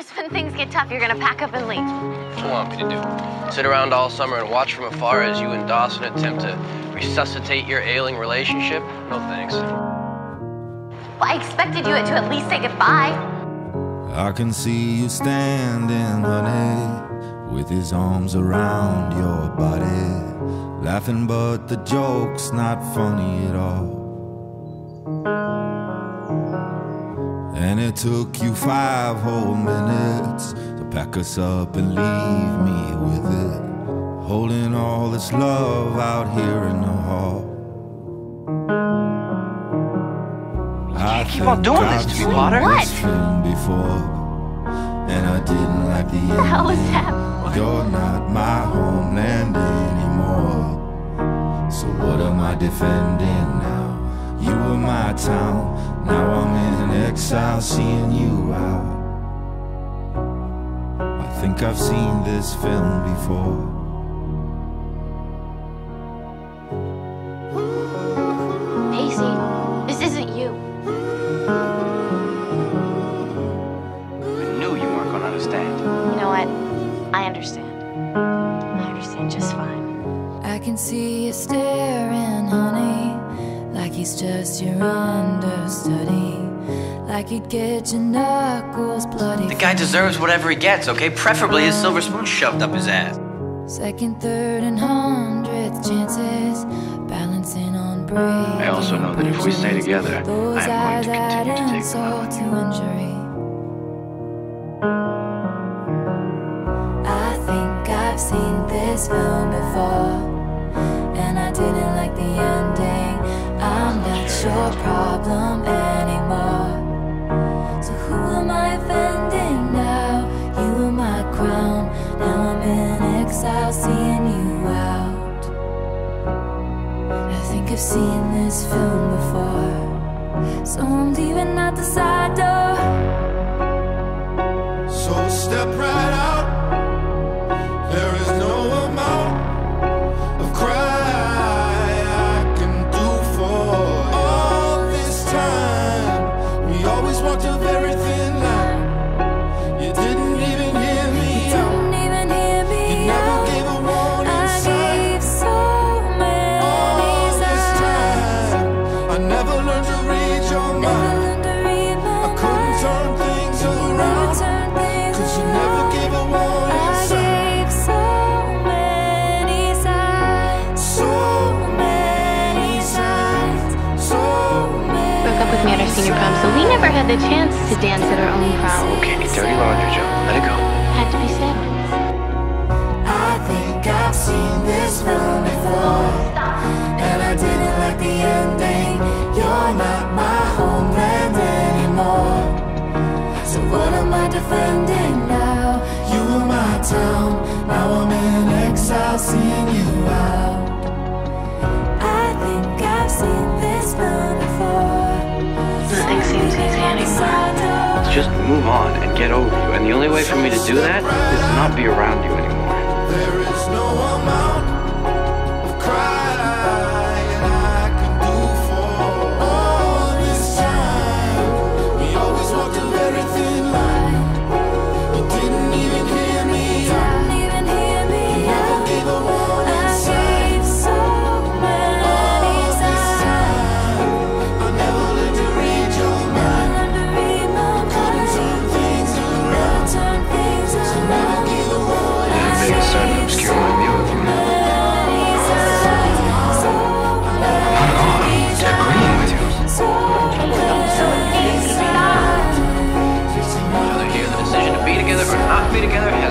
Just when things get tough, you're gonna pack up and leave. What do you want me to do? Sit around all summer and watch from afar as you and Dawson attempt to resuscitate your ailing relationship? No thanks. Well, I expected you to at least say goodbye. I can see you standing, honey, with his arms around your body, laughing, but the joke's not funny at all. And it took you five whole minutes to pack us up and leave me with it. Holding all this love out here in the hall. I keep on doing I've this to me, Potter. What? before, and I didn't like the the hell is that? You're not my homeland anymore. So what am I defending now? You were my town. Now I'm in exile, seeing you out. I think I've seen this film before. Pacey, this isn't you. I knew you weren't gonna understand. You know what? I understand. I understand just fine. I can see you staring, honey, like he's just your understudy. Like he'd get your knuckles bloody. The guy deserves whatever he gets, okay? Preferably his silver spoon shoved up his ass. Second, third, and hundredth chances, balancing on break. I also know that if we stay together, those I am going to eyes add continue to take them insult to injury. I think I've seen this film before, your problem anymore. So who am I offending now? You were my crown. Now I'm in exile, seeing you out. I think I've seen this film before. So I'm leaving out the side door. So step right senior prom, so we never had the chance to dance at our own prom. Okay, dirty laundry, Joe. Let it go. Had to be said. I think I've seen this film before, and I didn't like the ending. You're not my homeland anymore. So what am I defending now? You were my town. just move on and get over you. And the only way for me to do that is to not be around you anymore. be together.